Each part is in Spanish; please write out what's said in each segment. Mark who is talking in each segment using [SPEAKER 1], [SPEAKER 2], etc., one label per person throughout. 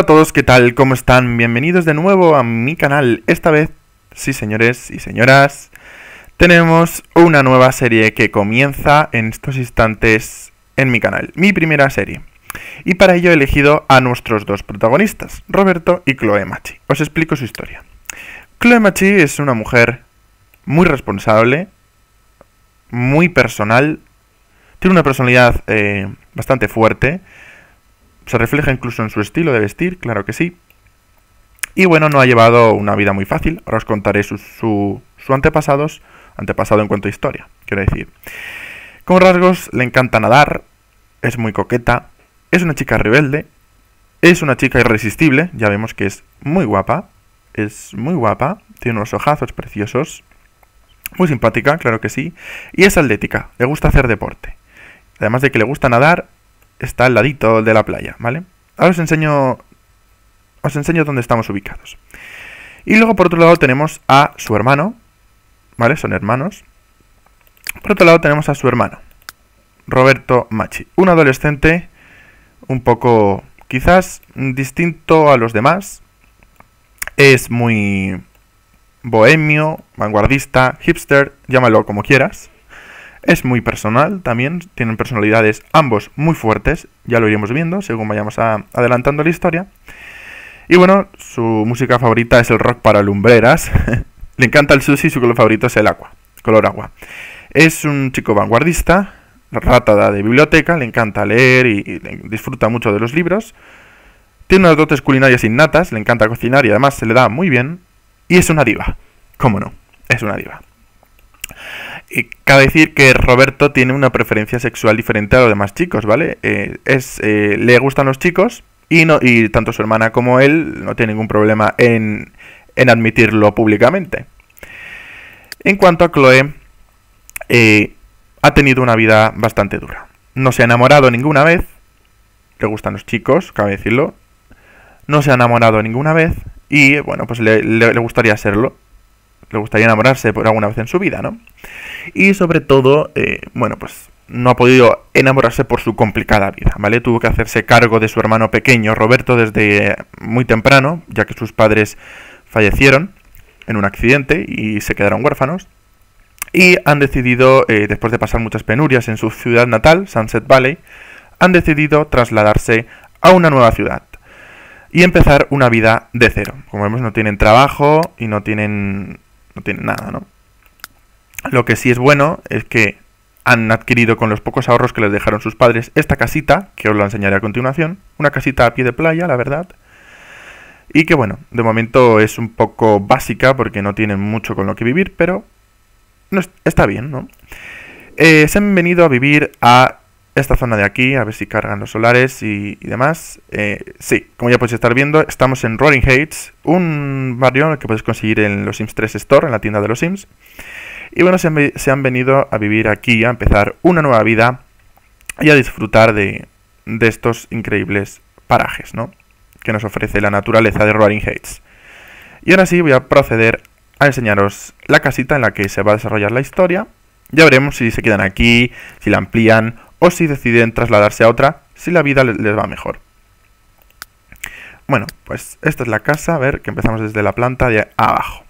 [SPEAKER 1] Hola a todos, ¿qué tal? ¿Cómo están? Bienvenidos de nuevo a mi canal. Esta vez, sí señores y señoras, tenemos una nueva serie que comienza en estos instantes en mi canal. Mi primera serie. Y para ello he elegido a nuestros dos protagonistas, Roberto y Chloe Machi. Os explico su historia. Chloe Machi es una mujer muy responsable, muy personal, tiene una personalidad eh, bastante fuerte, se refleja incluso en su estilo de vestir, claro que sí. Y bueno, no ha llevado una vida muy fácil. Ahora os contaré sus su, su antepasados, antepasado en cuanto a historia, quiero decir. Como rasgos, le encanta nadar, es muy coqueta, es una chica rebelde, es una chica irresistible, ya vemos que es muy guapa, es muy guapa, tiene unos ojazos preciosos, muy simpática, claro que sí, y es atlética, le gusta hacer deporte. Además de que le gusta nadar, está al ladito de la playa, ¿vale? Ahora os enseño, os enseño dónde estamos ubicados. Y luego por otro lado tenemos a su hermano, ¿vale? Son hermanos. Por otro lado tenemos a su hermano, Roberto Machi, un adolescente un poco quizás distinto a los demás. Es muy bohemio, vanguardista, hipster, llámalo como quieras. Es muy personal también, tienen personalidades ambos muy fuertes, ya lo iremos viendo según vayamos adelantando la historia. Y bueno, su música favorita es el rock para lumbreras. Le encanta el sushi y su color favorito es el agua, color agua. Es un chico vanguardista, rata de biblioteca, le encanta leer y, y disfruta mucho de los libros. Tiene unas dotes culinarias innatas, le encanta cocinar y además se le da muy bien. Y es una diva, cómo no, es una diva. Cabe decir que Roberto tiene una preferencia sexual diferente a los demás chicos, ¿vale? Eh, es, eh, le gustan los chicos y, no, y tanto su hermana como él no tienen ningún problema en, en admitirlo públicamente. En cuanto a Chloe, eh, ha tenido una vida bastante dura. No se ha enamorado ninguna vez, le gustan los chicos, cabe decirlo. No se ha enamorado ninguna vez y, bueno, pues le, le gustaría serlo le gustaría enamorarse por alguna vez en su vida, ¿no? Y sobre todo, eh, bueno, pues no ha podido enamorarse por su complicada vida, ¿vale? Tuvo que hacerse cargo de su hermano pequeño, Roberto, desde muy temprano, ya que sus padres fallecieron en un accidente y se quedaron huérfanos. Y han decidido, eh, después de pasar muchas penurias en su ciudad natal, Sunset Valley, han decidido trasladarse a una nueva ciudad y empezar una vida de cero. Como vemos, no tienen trabajo y no tienen tienen nada, ¿no? Lo que sí es bueno es que han adquirido con los pocos ahorros que les dejaron sus padres esta casita, que os la enseñaré a continuación, una casita a pie de playa, la verdad, y que bueno, de momento es un poco básica porque no tienen mucho con lo que vivir, pero no está bien, ¿no? Eh, se han venido a vivir a esta zona de aquí, a ver si cargan los solares y, demás. Eh, sí, como ya podéis estar viendo, estamos en Roaring Heights, un barrio que podéis conseguir en los Sims 3 Store, en la tienda de los Sims. Y bueno, se han, se han venido a vivir aquí, a empezar una nueva vida y a disfrutar de, de estos increíbles parajes, ¿no? Que nos ofrece la naturaleza de Roaring Heights. Y ahora sí voy a proceder a enseñaros la casita en la que se va a desarrollar la historia. Ya veremos si se quedan aquí, si la amplían o si deciden trasladarse a otra si la vida les va mejor. Bueno, pues esta es la casa, a ver, que empezamos desde la planta de abajo.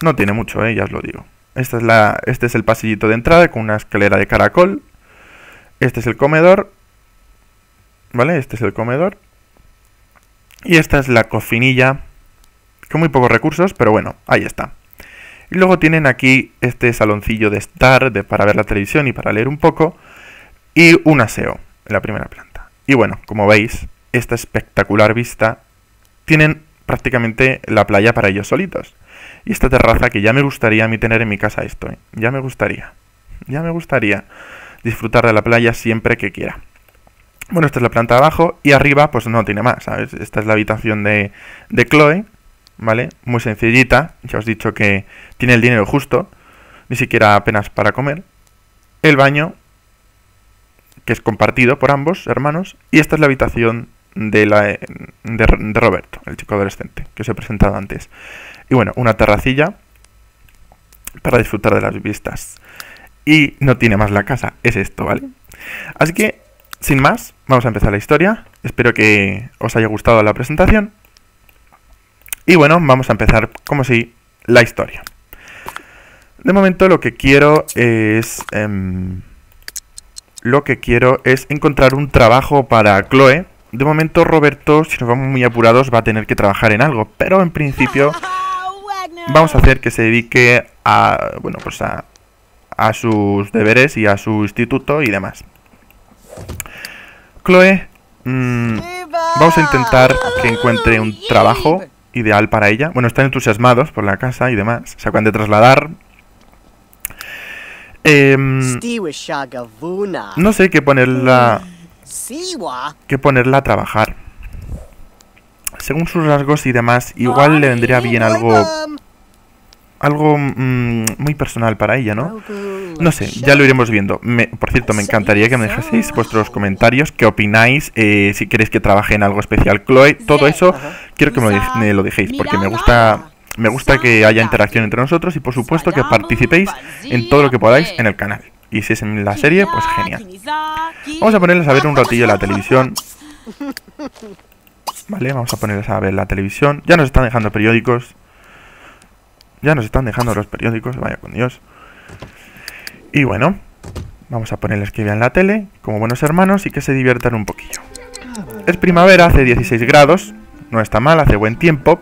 [SPEAKER 1] No tiene mucho, eh, ya os lo digo. Esta es la, este es el pasillito de entrada con una escalera de caracol. Este es el comedor. ¿Vale? Este es el comedor. Y esta es la cocinilla. Con muy pocos recursos, pero bueno, ahí está. Y luego tienen aquí este saloncillo de estar de, para ver la televisión y para leer un poco. Y un aseo en la primera planta. Y bueno, como veis, esta espectacular vista tienen prácticamente la playa para ellos solitos. Y esta terraza que ya me gustaría a mí tener en mi casa esto, ¿eh? ya me gustaría. Ya me gustaría disfrutar de la playa siempre que quiera. Bueno, esta es la planta de abajo y arriba pues no tiene más, ¿sabes? Esta es la habitación de, de Chloe, ¿vale? Muy sencillita, ya os he dicho que tiene el dinero justo, ni siquiera apenas para comer. El baño, que es compartido por ambos hermanos, y esta es la habitación de, la, de, de Roberto, el chico adolescente, que os he presentado antes. Y bueno, una terracilla para disfrutar de las vistas. Y no tiene más la casa, es esto, ¿vale? Así que, sin más, vamos a empezar la historia Espero que os haya gustado la presentación. Y bueno, vamos a empezar, como si, la historia. De momento lo que quiero es... Em, lo que quiero es encontrar un trabajo para Chloe. De momento Roberto, si nos vamos muy apurados, va a tener que trabajar en algo. Pero en principio vamos a hacer que se dedique a... Bueno, pues a, a sus deberes y a su instituto y demás. Chloe, mmm, vamos a intentar que encuentre un trabajo ideal para ella. Bueno, están entusiasmados por la casa y demás. Se acaban de trasladar. Eh, no sé qué ponerla... qué ponerla a trabajar. Según sus rasgos y demás, igual le vendría bien algo algo mmm, muy personal para ella, ¿no? No sé, ya lo iremos viendo. Me, por cierto, me encantaría que me dejaseis vuestros comentarios, qué opináis, eh, si queréis que trabaje en algo especial. Chloe, todo eso quiero que me lo, me lo dejéis, porque me gusta me gusta que haya interacción entre nosotros y por supuesto que participéis en todo lo que podáis en el canal. Y si es en la serie, pues genial. Vamos a ponerles a ver un ratillo la televisión. Vale, vamos a ponerles a ver la televisión. Ya nos están dejando periódicos. Ya nos están dejando los periódicos, vaya con Dios. Y bueno, vamos a ponerles que vean la tele, como buenos hermanos, y que se diviertan un poquillo. Es primavera, hace 16 grados, no está mal, hace buen tiempo.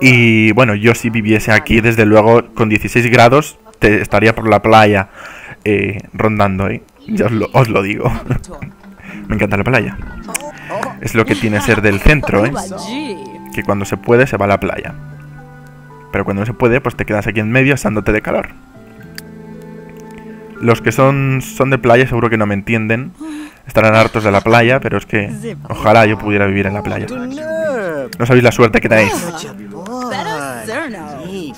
[SPEAKER 1] Y bueno, yo si viviese aquí, desde luego, con 16 grados, te estaría por la playa eh, rondando, ¿eh? Ya os lo, os lo digo. Me encanta la playa. Es lo que tiene ser del centro, ¿eh? Que cuando se puede se va a la playa. Pero cuando no se puede, pues te quedas aquí en medio asándote de calor. Los que son, son de playa seguro que no me entienden. Estarán hartos de la playa, pero es que ojalá yo pudiera vivir en la playa. No sabéis la suerte que tenéis.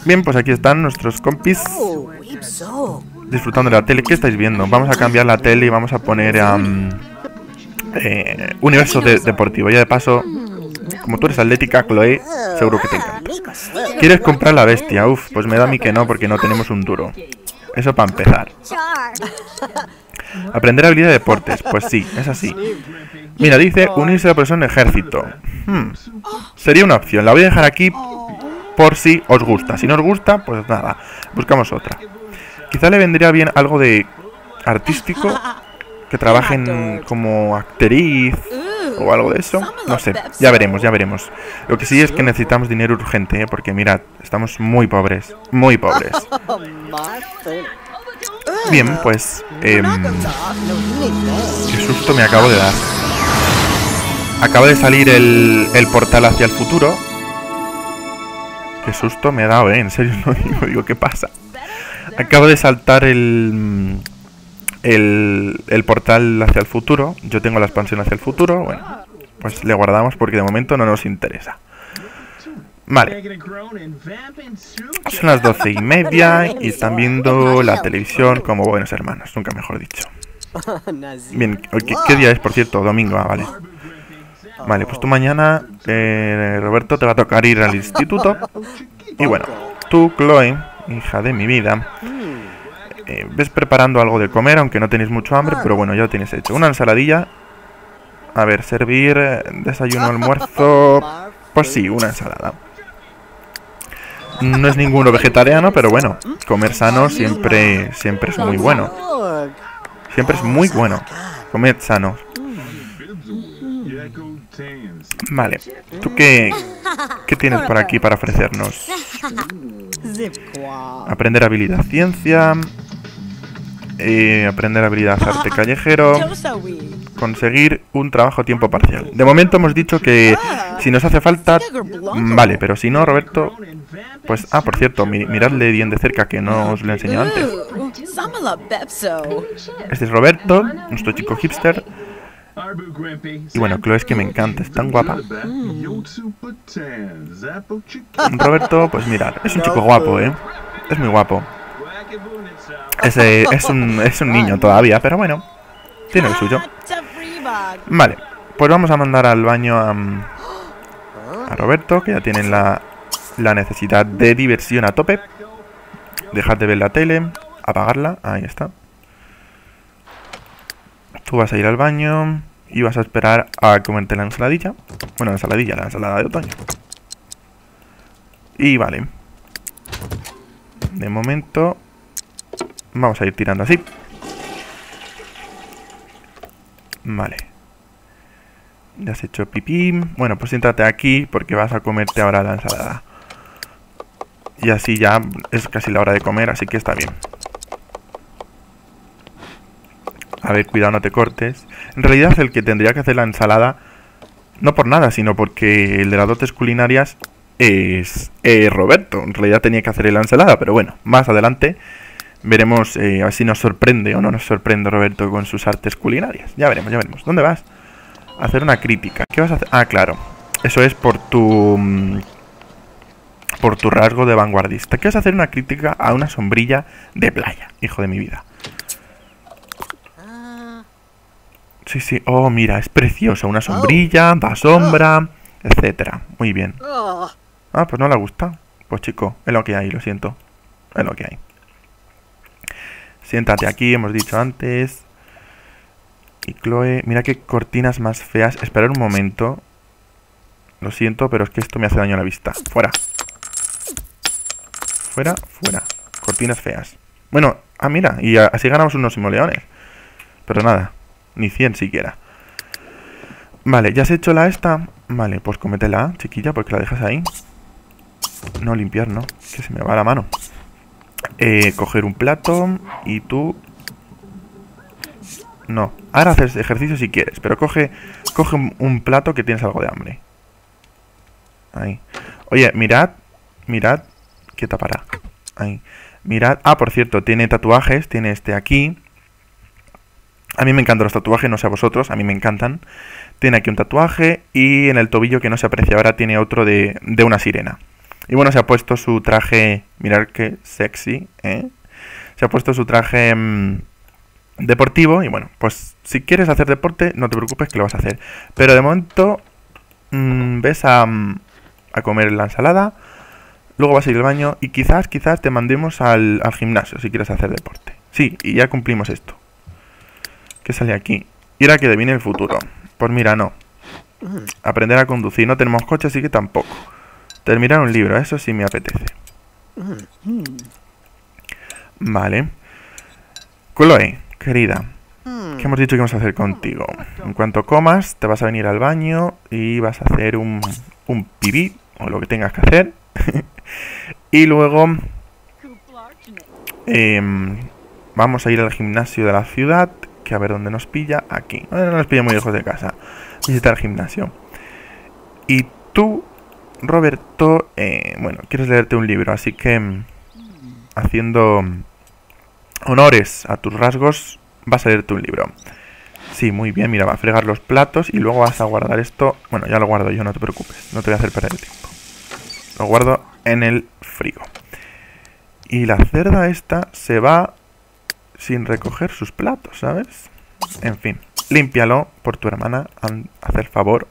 [SPEAKER 1] Bien, pues aquí están nuestros compis disfrutando de la tele. ¿Qué estáis viendo? Vamos a cambiar la tele y vamos a poner a... eh, universo deportivo. Ya de paso, como tú eres atlética, Chloe, seguro que te encanta. ¿Quieres comprar la bestia? Uf, pues me da a mí que no, porque no tenemos un duro. Eso para empezar. Aprender habilidad de deportes. Pues sí, es así. Mira, dice unirse a la persona en ejército. Hmm. Sería una opción. La voy a dejar aquí por si os gusta. Si no os gusta, pues nada. Buscamos otra. Quizá le vendría bien algo de artístico. Que trabajen como actriz o algo de eso. No sé, ya veremos, ya veremos. Lo que sí es que necesitamos dinero urgente, ¿eh? porque mirad, estamos muy pobres, muy pobres. Bien, pues... Eh, qué susto me acabo de dar. Acaba de salir el, el portal hacia el futuro. Qué susto me he dado, ¿eh? En serio, no digo, digo, ¿qué pasa? Acabo de saltar el el, portal hacia el futuro. Yo tengo la expansión hacia el futuro. Bueno, pues le guardamos porque de momento no nos interesa. Vale. Son las doce y media y están viendo la televisión como buenos hermanos, nunca mejor dicho. Bien, ¿qué, día es, por cierto? Domingo, ah, vale. Vale, pues tú mañana, eh, Roberto, te va a tocar ir al instituto. Y bueno, tú, Chloe, hija de mi vida, eh, ves preparando algo de comer, aunque no tenéis mucho hambre, pero bueno, ya lo tienes hecho. Una ensaladilla. A ver, servir, eh, desayuno, almuerzo... Pues sí, una ensalada. No es ninguno vegetariano, pero bueno, comer sano siempre, siempre es muy bueno. Siempre es muy bueno. Comer sano. Vale, ¿tú qué, qué tienes por aquí para ofrecernos? Aprender habilidad ciencia, eh, aprender habilidad arte callejero, conseguir un trabajo a tiempo parcial. De momento hemos dicho que si nos hace falta, vale, pero si no, Roberto, pues, ah, por cierto, miradle bien de cerca que no os lo he enseñado antes. Este es Roberto, nuestro chico hipster. Y bueno, Chloe es que me encanta, es tan guapa. Roberto, pues mirad, es un chico guapo, ¿eh? Es muy guapo. Es un, es un niño todavía, pero bueno, tiene el suyo. Vale, pues vamos a mandar al baño a, a Roberto, que ya tienen la, la necesidad de diversión a tope. Dejad de ver la tele, apagarla, ahí está. Tú vas a ir al baño, Y vas a esperar a comerte la ensaladilla. Bueno, la ensaladilla, la ensalada de otoño. Y vale. De momento... Vamos a ir tirando así. Vale. Ya has hecho pipí. Bueno, pues siéntate aquí porque vas a comerte ahora la ensalada. Y así ya es casi la hora de comer, así que está bien. A ver, cuidado, no te cortes. En realidad el que tendría que hacer la ensalada, no por nada, sino porque el de las dotes culinarias es Roberto. En realidad tenía que hacer la ensalada, pero bueno, más adelante veremos eh, a ver si nos sorprende o no nos sorprende Roberto con sus artes culinarias. Ya veremos, ya veremos. ¿Dónde vas? A hacer una crítica. ¿Qué vas a hacer? Ah, claro. Eso es por tu... Mm, por tu rasgo de vanguardista. ¿Qué vas a hacer una crítica a una sombrilla de playa, hijo de mi vida? Sí, sí. Oh, mira, es preciosa. Una sombrilla, da sombra, etcétera. Muy bien. Ah, pues no le gusta. Pues chico, es lo que hay, lo siento. Es lo que hay. Siéntate aquí, hemos dicho antes. Y Chloe, mira qué cortinas más feas. Esperar un momento. Lo siento, pero es que esto me hace daño a la vista. Fuera. Fuera, fuera. Cortinas feas. Bueno, ah, mira, y así ganamos unos simoleones. Pero nada, ni 100 siquiera. Vale, ¿ya has hecho la esta? Vale, pues cométela, chiquilla, porque la dejas ahí. No limpiar, no, que se me va la mano. Eh, coger un plato y tú... No, ahora haces ejercicio si quieres, pero coge, coge un, plato que tienes algo de hambre. Ahí. Oye, mirad, mirad, ¿qué tapará? Ahí. Mirad, ah, por cierto, tiene tatuajes, tiene este aquí. A mí me encantan los tatuajes, no sé a vosotros, a mí me encantan. Tiene aquí un tatuaje y en el tobillo que no se aprecia ahora tiene otro de, de una sirena. Y bueno, se ha puesto su traje, mirad qué sexy, ¿eh? Se ha puesto su traje mm, deportivo y bueno, pues si quieres hacer deporte, no te preocupes que lo vas a hacer. Pero de momento mm, ves a, mm, a, comer la ensalada, luego vas a ir al baño y quizás, quizás te mandemos al, al gimnasio si quieres hacer deporte. Sí, y ya cumplimos esto. ¿Qué sale aquí? Ir a que viene el futuro. Pues mira, no. Aprender a conducir. No tenemos coche, así que tampoco. Terminar un libro, eso sí me apetece. Vale. Chloe, querida. ¿Qué hemos dicho que vamos a hacer contigo? En cuanto comas, te vas a venir al baño y vas a hacer un, un pibí, o lo que tengas que hacer. y luego em, vamos a ir al gimnasio de la ciudad, que a ver dónde nos pilla. Aquí. No nos pilla muy lejos de casa. Visitar el gimnasio. Y tú Roberto, eh, bueno, quieres leerte un libro, así que mm, haciendo honores a tus rasgos, vas a leerte un libro. Sí, muy bien, mira, va a fregar los platos y luego vas a guardar esto. Bueno, ya lo guardo yo, no te preocupes, no te voy a hacer perder el tiempo. Lo guardo en el frigo. Y la cerda esta se va sin recoger sus platos, ¿sabes? En fin, límpialo por tu hermana, hacer favor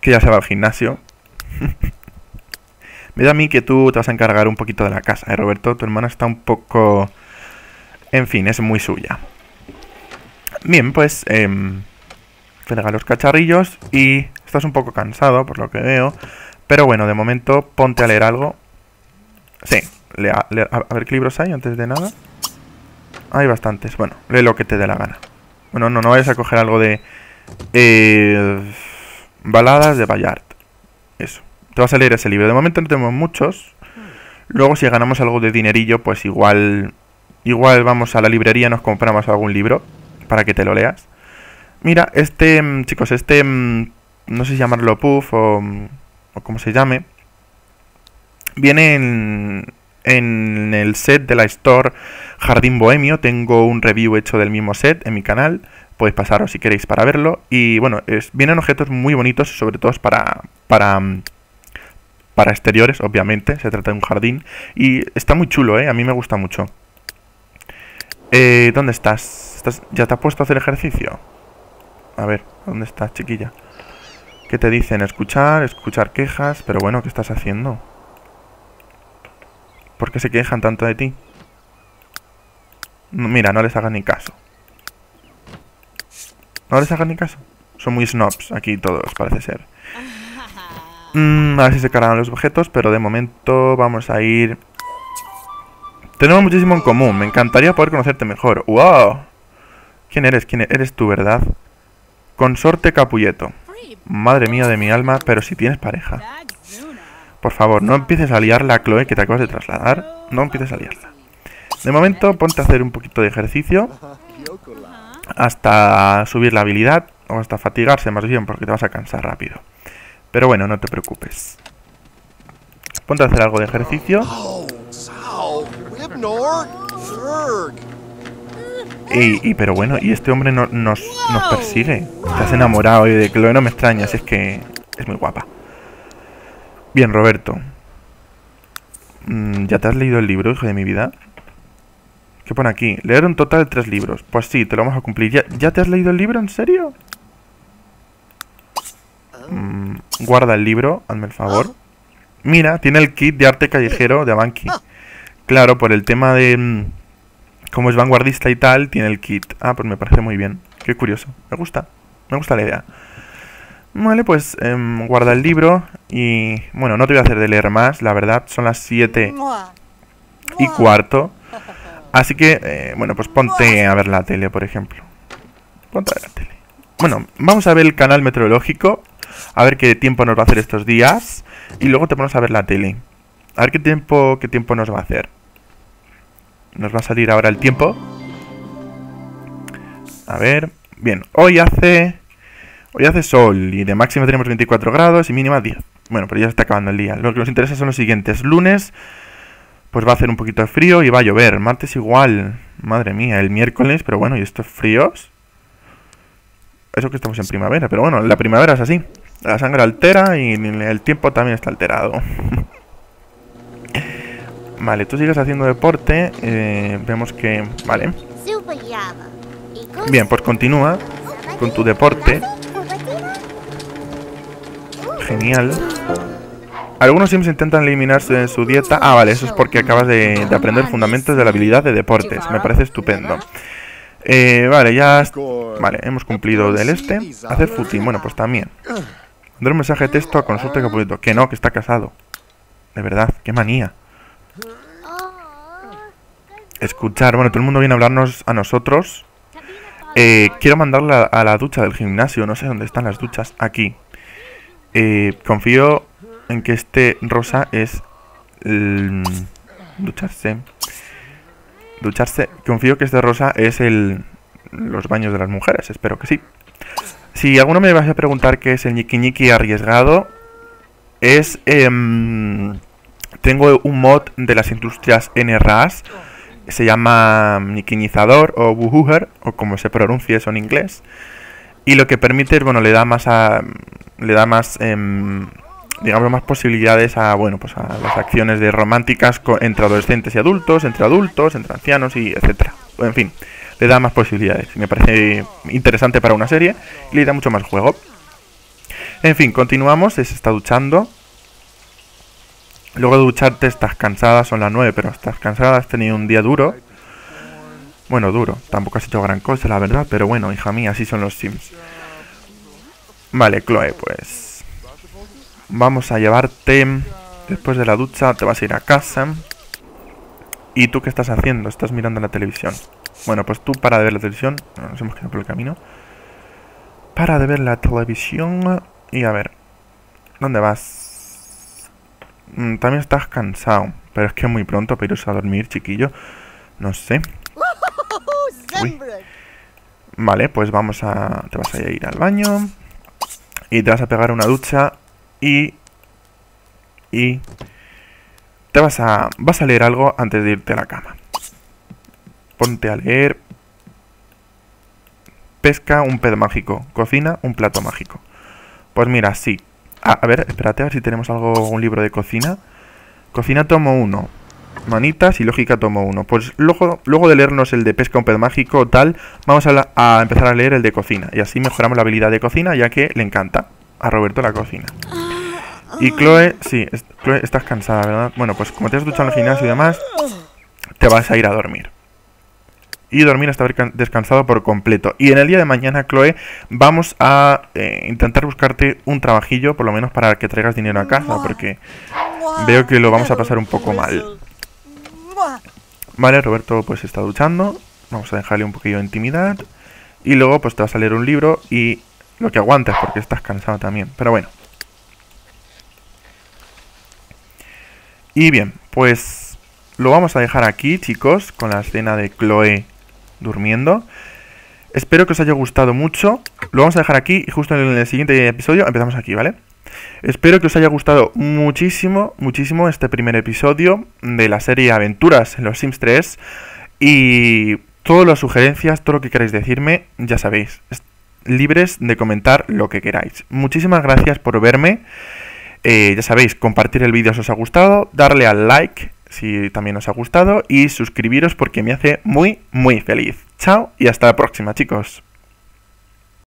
[SPEAKER 1] que ya se va al gimnasio. Me da a mí que tú te vas a encargar un poquito de la casa, ¿eh, Roberto? Tu hermana está un poco... En fin, es muy suya. Bien, pues... Eh, los cacharrillos y estás un poco cansado, por lo que veo. Pero bueno, de momento ponte a leer algo. Sí, a, ver qué libros hay antes de nada. Hay bastantes. Bueno, lee lo que te dé la gana. Bueno, no, no vayas a coger algo de... Eh, Baladas de Bayard. Eso. Te vas a leer ese libro. De momento no tenemos muchos. Luego si ganamos algo de dinerillo, pues igual... Igual vamos a la librería, nos compramos algún libro para que te lo leas. Mira, este, mm, chicos, este, mm, no sé si llamarlo puff o, mm, o como se llame, viene en, en el set de la Store Jardín Bohemio. Tengo un review hecho del mismo set en mi canal podéis pasaros si queréis para verlo. Y bueno, es, vienen objetos muy bonitos, sobre todo para, para, para exteriores, obviamente. Se trata de un jardín. Y está muy chulo, ¿eh? A mí me gusta mucho. Eh, ¿Dónde estás? estás? ¿Ya te has puesto a hacer ejercicio? A ver, ¿dónde estás, chiquilla? ¿Qué te dicen? Escuchar, escuchar quejas. Pero bueno, ¿qué estás haciendo? ¿Por qué se quejan tanto de ti? Mira, no les hagas ni caso. No les hagan ni caso. Son muy snobs aquí todos, parece ser. Mm, a ver si se cargan los objetos, pero de momento vamos a ir... Tenemos muchísimo en común. Me encantaría poder conocerte mejor. ¡Wow! ¿Quién eres? ¿Quién eres tú, verdad? Consorte Capulleto. Madre mía de mi alma, pero si tienes pareja. Por favor, no empieces a liarla, Chloe, que te acabas de trasladar. No empieces a liarla. De momento, ponte a hacer un poquito de ejercicio. Hasta subir la habilidad. O hasta fatigarse más bien, porque te vas a cansar rápido. Pero bueno, no te preocupes. Ponte a hacer algo de ejercicio. Y, pero bueno, y este hombre no, nos, nos persigue. Estás enamorado y de Chloe no me extrañas, es que es muy guapa. Bien, Roberto. Mm, ¿Ya te has leído el libro, hijo de mi vida? ¿Qué pone aquí? Leer un total de tres libros. Pues sí, te lo vamos a cumplir. ¿Ya, ¿ya te has leído el libro? ¿En serio? Mm, guarda el libro, hazme el favor. Mira, tiene el kit de arte callejero de Abanki. Claro, por el tema de... Mm, como es vanguardista y tal, tiene el kit. Ah, pues me parece muy bien. Qué curioso. Me gusta. Me gusta la idea. Vale, pues em, guarda el libro y... Bueno, no te voy a hacer de leer más, la verdad. Son las 7 y cuarto. Así que, eh, bueno, pues ponte a ver la tele, por ejemplo. Ponte a ver la tele. Bueno, vamos a ver el canal meteorológico. A ver qué tiempo nos va a hacer estos días. Y luego te pones a ver la tele. A ver qué tiempo, qué tiempo nos va a hacer. Nos va a salir ahora el tiempo. A ver. Bien, hoy hace... Hoy hace sol y de máxima tenemos 24 grados y mínima 10. Bueno, pero ya se está acabando el día. Lo que nos interesa son los siguientes. Lunes, pues va a hacer un poquito de frío y va a llover. Martes igual. Madre mía, el miércoles, pero bueno, ¿y estos fríos? Eso que estamos en primavera, pero bueno, la primavera es así. La sangre altera y el tiempo también está alterado. Vale, tú sigues haciendo deporte. Eh, vemos que... Vale. Bien, pues continúa con tu deporte. Genial. Algunos sims intentan eliminarse de su dieta. Ah, vale, eso es porque acabas de, aprender fundamentos de la habilidad de deportes. Me parece estupendo. Eh, vale, ya... Vale, hemos cumplido del este. Hacer footing, bueno, pues también. Mandar un mensaje de texto a consulta Capulito. Que no, que está casado. De verdad, qué manía escuchar. Bueno, todo el mundo viene a hablarnos a nosotros. Eh, quiero mandarla a la ducha del gimnasio. No sé dónde están las duchas. Aquí. Eh, confío en que este rosa es... ducharse. Ducharse. Confío que este rosa es el... Los baños de las mujeres. Espero que sí. Si alguno me va a preguntar qué es el ñiqui arriesgado, es... Em, tengo un mod de las industrias NRAS se llama niquinizador o buhuger, o como se pronuncia eso en inglés. Y lo que permite es, bueno, le da más a, le da más, em, digamos, más posibilidades a, bueno, pues a las acciones de románticas entre adolescentes y adultos, entre adultos, entre ancianos y etcétera. En fin, le da más posibilidades. Me parece interesante para una serie y le da mucho más juego. En fin, continuamos. Se está duchando. Luego de ducharte estás cansada, son las 9, pero estás cansada, has tenido un día duro. Bueno, duro, tampoco has hecho gran cosa, la verdad, pero bueno, hija mía, así son los Sims. Vale, Chloe, pues... Vamos a llevarte... Después de la ducha te vas a ir a casa. ¿Y tú qué estás haciendo? Estás mirando la televisión. Bueno, pues tú para de ver la televisión. Nos hemos quedado por el camino. Para de ver la televisión. Y a ver. ¿Dónde vas? Mm, también estás cansado. Pero es que es muy pronto para irse a dormir, chiquillo. No sé. Vale, pues vamos a... Te vas a ir al baño. Y te vas a pegar una ducha. Y... Y... Te vas a... Vas a leer algo antes de irte a la cama. Ponte a leer... Pesca un pez mágico. Cocina un plato mágico. Pues mira, sí. Ah, a ver, espérate a ver si tenemos algo, un libro de cocina. Cocina tomo 1. Manitas y lógica tomo 1. Pues luego, luego de leernos el de pesca un pez mágico o tal, vamos a, empezar a leer el de cocina. Y así mejoramos la habilidad de cocina, ya que le encanta a Roberto la cocina. Y Chloe, sí, Chloe, estás cansada, ¿verdad? Bueno, pues como te has duchado en el gimnasio y demás, te vas a ir a dormir. y dormir hasta haber descansado por completo. Y en el día de mañana, Chloe, vamos a eh, intentar buscarte un trabajillo, por lo menos para que traigas dinero a casa, porque veo que lo vamos a pasar un poco mal. Vale, Roberto pues está duchando. Vamos a dejarle un poquillo de intimidad. Y luego pues te va a salir un libro y lo que aguantes porque estás cansado también. Pero bueno. Y bien, pues lo vamos a dejar aquí, chicos, con la escena de Chloe durmiendo. Espero que os haya gustado mucho. Lo vamos a dejar aquí y justo en el siguiente episodio empezamos aquí, ¿vale? Espero que os haya gustado muchísimo, muchísimo este primer episodio de la serie Aventuras en los Sims 3. Y todas las sugerencias, todo lo que queráis decirme, ya sabéis, libres de comentar lo que queráis. Muchísimas gracias por verme. Eh, ya sabéis, compartir el vídeo si os ha gustado, darle al like si también os ha gustado y suscribiros porque me hace muy, muy feliz. Chao y hasta la próxima, chicos.